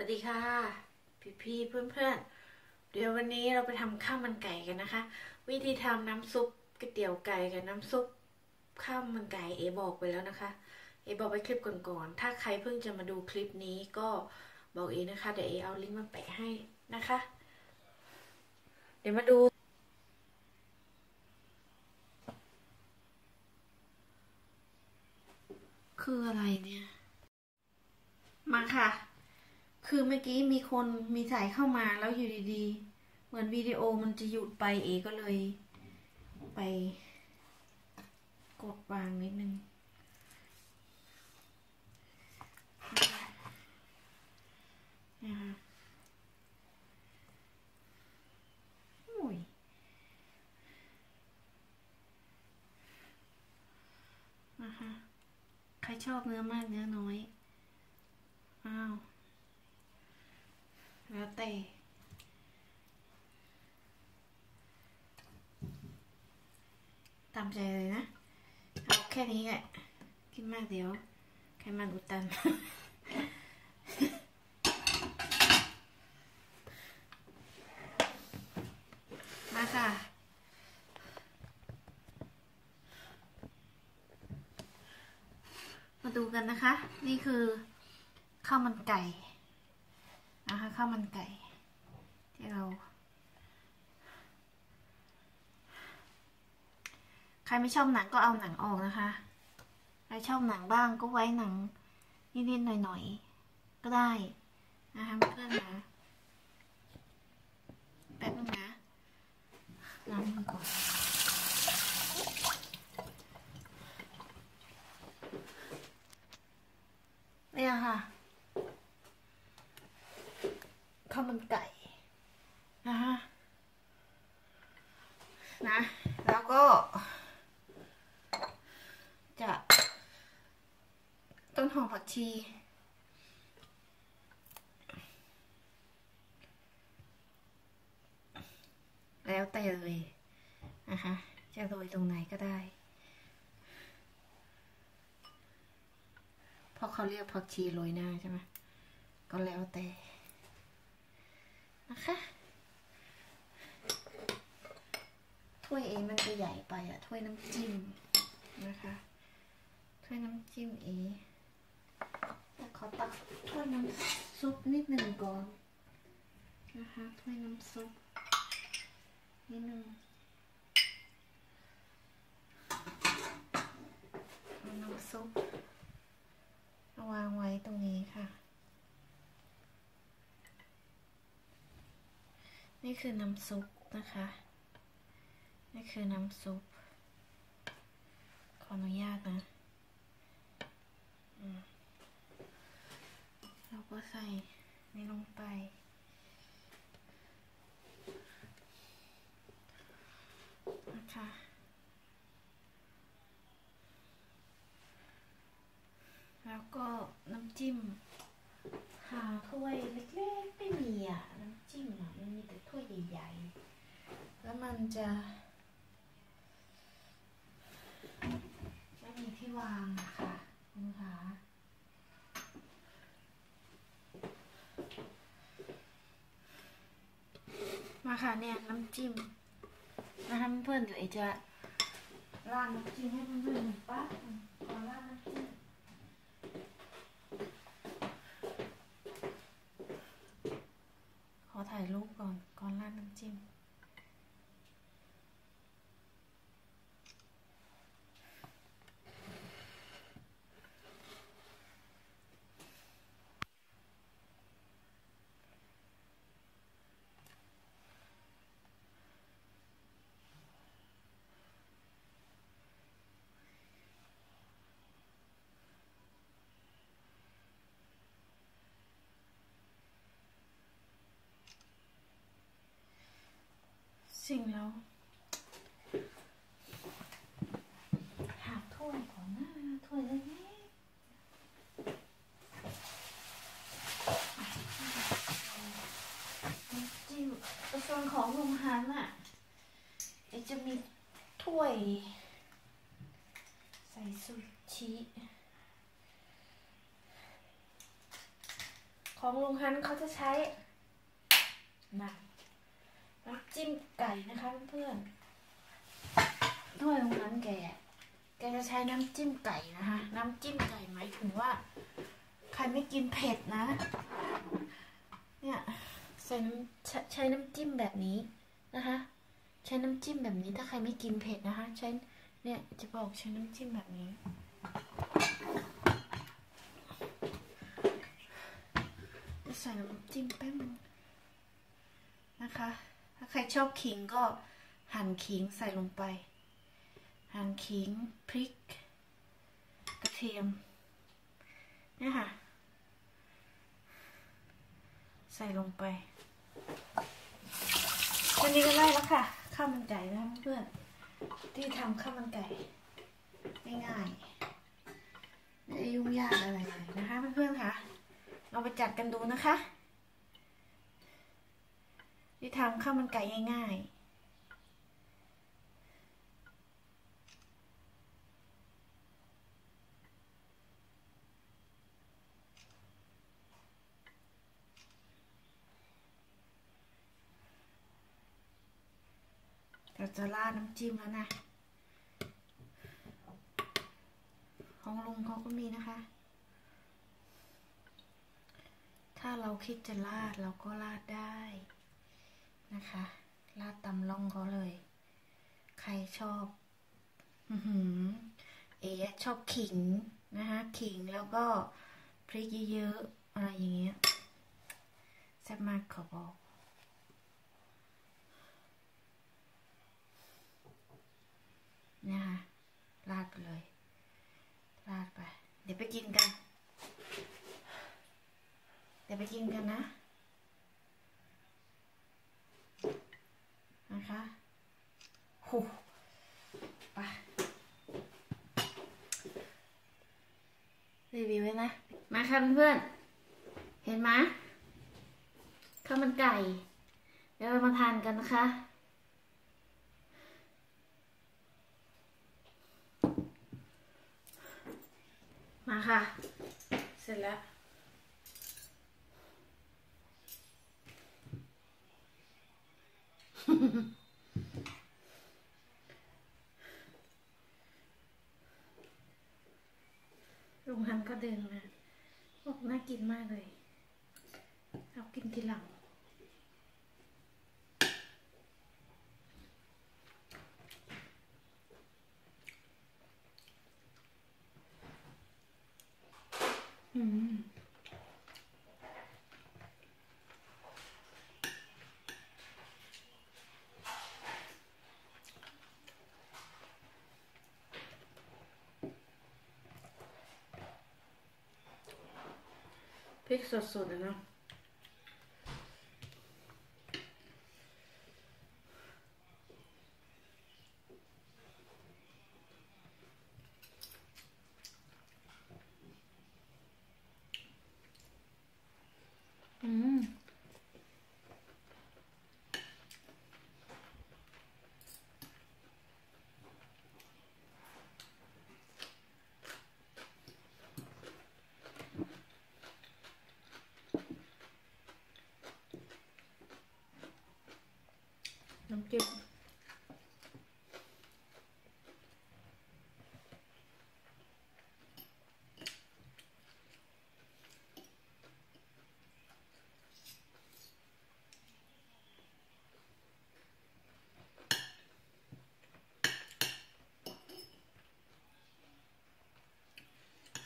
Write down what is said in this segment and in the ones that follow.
วัสดีค่ะ พี่พี่เพื่อนเพื่อนๆเดี๋ยววันนี้เราไปทำข้าวมันไก่กันนะคะ วิธีทำน้ำซุปก๋วยเตี๋ยวไก่กับน้ำซุปข้าวมันไก่เอบอกไปแล้วนะคะ เอบอกไปคลิปก่อนๆถ้าใครเพิ่งจะมาดูคลิปนี้ก็บอกเอนะคะเดี๋ยวเอเอาลิงก์มาแปะให้นะคะ เดี๋ยวมาดูคืออะไรเนี่ย มาค่ะ คือเมื่อกี้มีคนมีสายเข้ามาแล้วอยู่ดีๆ เหมือนวิดีโอมันจะหยุดไปเอก็เลย ไป กดวางนิดนึง นะคะโอ้ยนะคะ ใครชอบเนื้อมากเนื้อน้อย อ้าว แล้วแต่ตามใจเลยนะ เอาแค่นี้แหละกินมากเดี๋ยวไขมันอุดตันมาค่ะมาดูกันนะคะ นี่คือข้าวมันไก่นะคะ ข้าวมันไก่ ที่เรา ใครไม่ชอบหนังก็เอาหนังออกนะคะ ใครชอบหนังบ้างก็ไว้หนังนิดๆหน่อยๆ ก็ได้นะคะเพื่อนนะแป๊บนึงนะล้างมือก่อน เนี่ยค่ะข้าว มันไก่นะคะนะ แล้วก็ จะต้นหอมผักชีแล้วแต่เลยนะคะจะโรยตรงไหนก็ได้ เพราะเขาเรียกผักชีโรยหน้าใช่ไหมก็แล้วแต่ นะคะถ้วยเองมันจะใหญ่ไปอะถ้วยน้ำจิ้มนะคะถ้วยน้ำจิ้มเอแต่ขอตักถ้วยน้ำซุปนิดหนึ่งก่อนนะคะถ้วยน้ำซุปนิดหนึ่งน้ำซุปเอาวางไว้ตรงนี้ค่ะ นี่คือน้ำซุปนะคะ นี่คือน้ำซุป ขออนุญาตนะเราก็ใส่นี่ลงไป นะคะแล้วก็น้ำจิ้มหาถ้วยเล็กๆไม่มีอะ จิ้มอะมันมีแต่ถ้วยใหญ่ๆ แล้วมันจะ ไม่มีที่วางะค่ะคุณคะมาค่ะเนี่ยน้ำจิ้มนะคะเพื่อนๆเดี๋ยวเอจะราดน้ำจิ้มให้เพื่อนๆหนึ่งปั๊บขอราดน้ำจิ้ม ขอถ่ายรูป ก่อนก่อนราดน้ำจิ้มสิ่งแล้ว หาถ้วยก่อนนะถ้วยเล็กๆน้จิ้มกระทรวงของโรงอาหารอะจะมีถ้วย ใส่ซูชิของลุงฮันเขาจะใช้มา น้ำจิ้มไก่นะคะเพื่อนๆด้วยลุงฮันแกแกจะใช้น้ำจิ้มไก่นะคะน้ำจิ้มไก่หมายถึงว่า ใครไม่กินเผ็ดนะ เนี่ยใส่น้ำใช้ใช้น้ำจิ้มแบบนี้นะคะ ใช้น้ำจิ้มแบบนี้ถ้าใครไม่กินเผ็ดนะคะ ใช้เนี่ยจะบอกใช้น้ำจิ้มแบบนี้ใส่น้ำจิ้มแป๊บนึงนะคะ ถ้าใครชอบขิงก็หั่นขิงใส่ลงไป หั่นขิงพริก กระเทียมเนี่ยค่ะ ใส่ลงไปแค่นี้ก็ได้แล้วค่ะข้าวมันไก่นะเพื่อนที่ทำข้าวมันไก่ง่ายๆไม่ได้ยุ่งยากอะไรเลยนะคะเพื่อนๆค่ะเราไปจัดกันดูนะคะ ที่ทำข้าวมันไก่ง่ายเราจะราดน้ำจิ้มแล้วนะ ของลุงเขาก็มีนะคะ ถ้าเราคิดจะราดเราก็ราดได้ นะคะราดตำล่องเขาเลย ใครชอบอือหือเอ๋ชอบขิงนะคะขิงแล้วก็พริกเยอะๆอะไรอย่างเงี้ยแซ่บมากขอบอกนะคะราดไปเลยราดไป เดี๋ยวไปกินกัน เดี๋ยวไปกินกันนะ นะคะหูไปรีวิวไว้นะมาค่ะเพื่อนๆเห็นไหมข้าวมันไก่ เดี๋ยวเรามาทานกันนะคะมาค่ะ เสร็จแล้ว ลุงฮันก็เดินมาบอกน่ากินมากเลย เอากินทีหลังอืม พริกสดๆนะเนาะอืม น้ำจิ้ม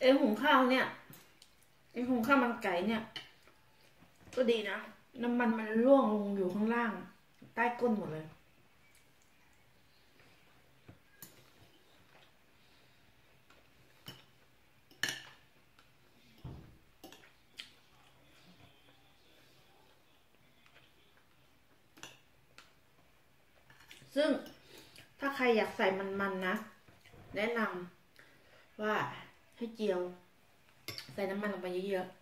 เอ็หุงข้าวเนี่ยเอ็หุงข้าวมันไก่เนี่ย ก็ดีนะ น้ำมันมันร่วงลงอยู่ข้างล่าง ต้ก้นหมดเลย ซึ่งถ้าใครอยากใส่มันๆนะ แนะนำว่าให้เจียว ใส่น้ำมันลงไปเยอะๆ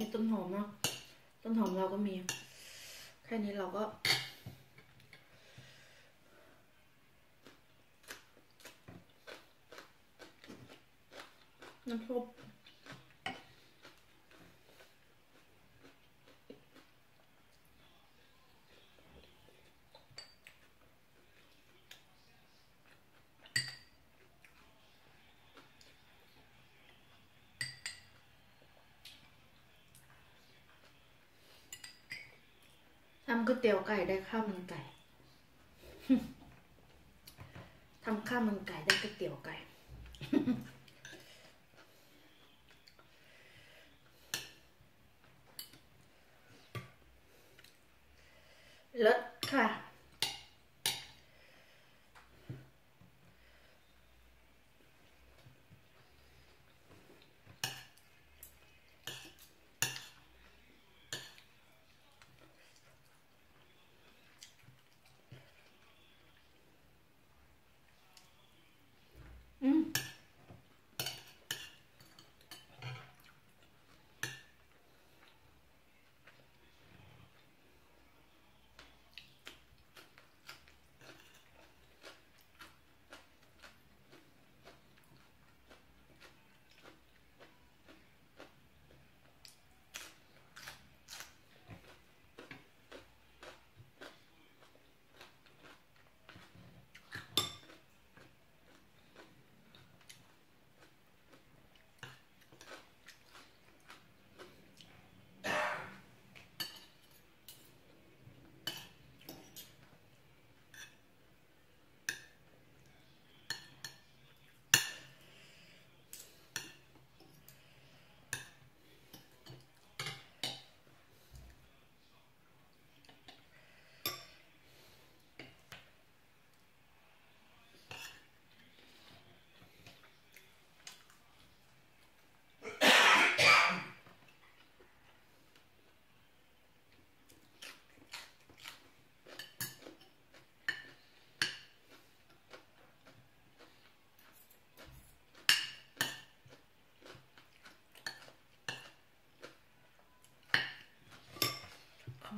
อ ต้นหอมเนาะต้นหอมเราก็มี แค่นี้เราก็ น้ำซุป ก๋วยเตี๋ยวไก่ได้ข้าวมันไก่ทำข้าวมันไก่ได้ก๋วยเตี๋ยวไก่เลิศค่ะ อืม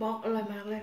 บอกอร่อยมากเลย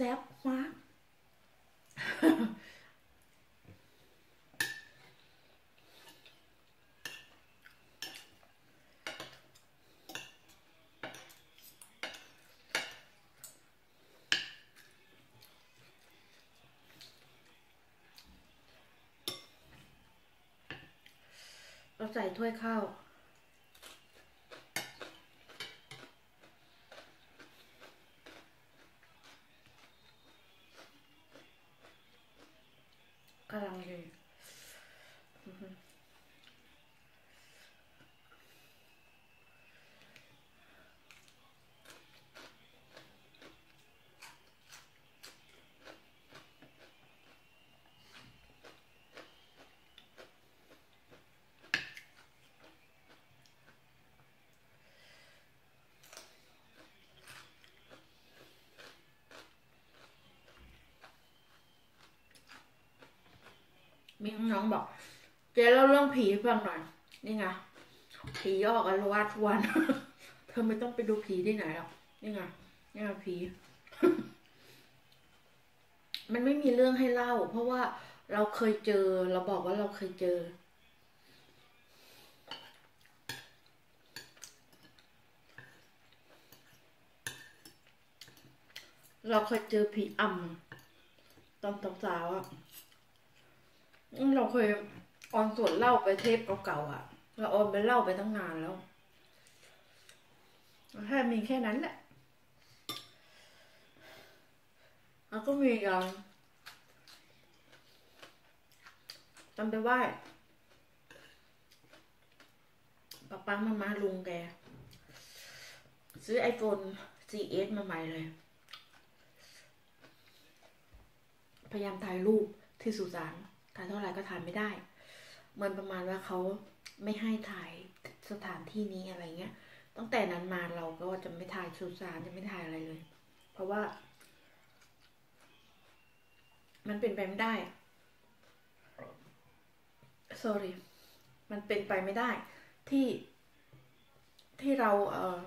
แซ่บมาก เราใส่ถ้วยข้าว กำลังดีอือฮึ มีน้องบอกเจ๊เล่าเรื่องผีให้ฟังหน่อยนี่ไงผีออกอารวาสทุกวันเธอไม่ต้องไปดูผีที่ไหนหรอกนี่ไงนี่ไงผี มันไม่มีเรื่องให้เล่า เพราะว่าเราเคยเจอ เราบอกว่าเราเคยเจอเราเคยเจอผีอ่ำตอนสาวๆอะ เราเคยออนสวนเล่าไปเทปเก่าๆอะ เราออนไปเล่าไปตั้งนานแล้วแค่มีแค่นั้นแหละแล้วก็มีการจำได้ว่าป้าป้ามามาลุงแก ซื้อไอโฟน 4S มาใหม่เลย พยายามถ่ายรูปที่สุสาน ถ่ายเท่าไหร่ก็ถ่ายไม่ได้เหมือนประมาณว่าเขาไม่ให้ถ่ายสถานที่นี้อะไรเงี้ย ตั้งแต่นั้นมาเราก็จะไม่ถ่ายสุสานจะไม่ถ่ายอะไรเลย เพราะว่า มันเป็นไปไม่ได้ sorry มันเป็นไปไม่ได้ที่ที่เราเอ่อ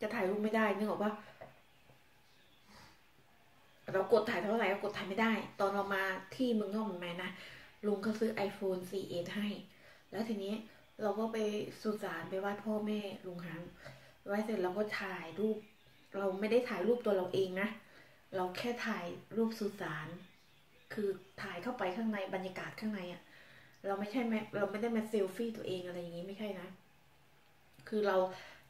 จะถ่ายรูปไม่ได้นึกออกปะเรากดถ่ายเท่าไหร่เรากดถ่ายไม่ได้ ตอนเรามาที่เมืองนอกเหมืองแม่นะ ลุงก็ซื้อ iPhone 4S ให้ แล้วทีนี้เราก็ไปสุสานไปไหว้พ่อแม่ลุงฮันไหว้เสร็จเราก็ถ่ายรูป เราไม่ได้ถ่ายรูปตัวเราเองนะ เราแค่ถ่ายรูปสุสานคือถ่ายเข้าไปข้างในบรรยากาศข้างในอะเราไม่ใช่แม่เราไม่ได้มาเซลฟี่ตัวเองอะไรอย่างนี้ไม่ใช่นะ คือเรา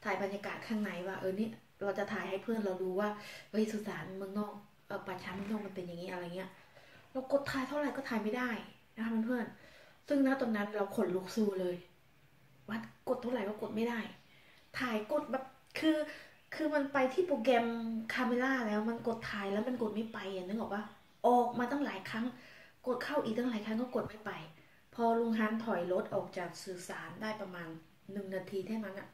ถ่ายบรรยากาศข้างในว่าเออนี่เราจะถ่ายให้เพื่อนเราดูว่าเฮ้ยสุสานเมืองนอกเออป่าช้าเมืองนอกมันเป็นอย่างนี้อะไรเงี้ยเรากดถ่ายเท่าไหร่ก็ถ่ายไม่ได้ นะคะเพื่อนๆซึ่งณตอนนั้นเราขนลุกสู้เลย วัดกดเท่าไหร่ก็กดไม่ได้ ถ่ายกดแบบคือคือมันไปที่โปรแกรมคาเมล่าแล้วมันกดถ่ายแล้วมันกดไม่ไปอะนึกออกปะออกมาตั้งหลายครั้ง กดเข้าอีกตั้งหลายครั้งก็กดไม่ไป พอลุงฮันถอยรถออกจากสื่อสารได้ประมาณหนึ่งนาทีเท่านั้นอะ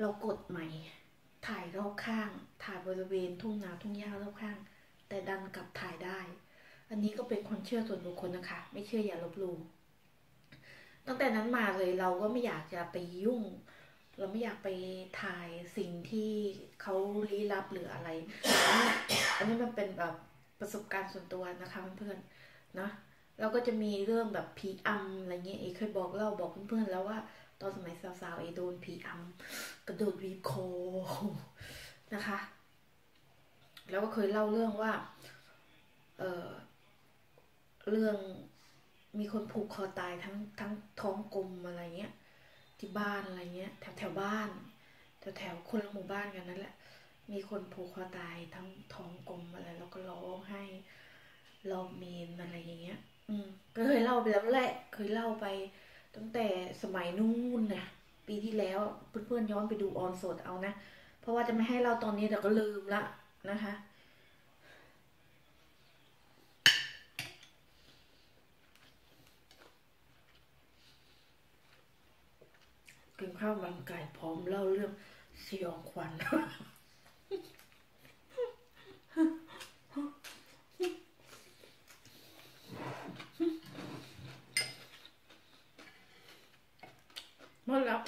เรากดใหม่ ถ่ายรอบข้าง ถ่ายบริเวณทุ่งนาทุ่งหญ้ารอบข้าง แต่ดันกลับถ่ายได้ อันนี้ก็เป็นความเชื่อส่วนบุคคลนะคะ ไม่เชื่ออย่าลบหลู่ตั้งแต่นั้นมาเลยเราก็ไม่อยากจะไปยุ่ง เราไม่อยากไปถ่ายสิ่งที่เขาลี้ลับหรืออะไร อันนี้มันเป็นแบบประสบการณ์ส่วนตัวนะคะเพื่อนๆนะเราก็จะมีเรื่องแบบผีอำอะไรเงี้ยเอเคยบอกเล่าบอกเพื่อนๆแล้วว่าตอนสมัยสาวๆเอโดนผีอำกระโดดวีบคนะคะ แล้วก็เคยเล่าเรื่องว่า เออ เรื่องมีคนผูกคอตายทั้งทั้งท้องกลมอะไรเงี้ยที่บ้านอะไรเงี้ย แถวแถวบ้าน แถวแถวคนละหมู่บ้านกันนั่นแหละ มีคนผูกคอตายทั้งท้องกลมอะไร แล้วก็ร้องให้รองเมนอะไรอย่างเงี้ย อืมก็เคยเล่าไปแล้วแหละเคยเล่าไป ตั้งแต่สมัยนู่นนะปีที่แล้วเพื่อนๆย้อนไปดูออนสดเอานะเพราะว่าจะไม่ให้เราตอนนี้เดี๋ยวก็ลืมละนะคะ กินข้าวมันไก่พร้อมเล่าเรื่องสยองขวัญมาแล้ว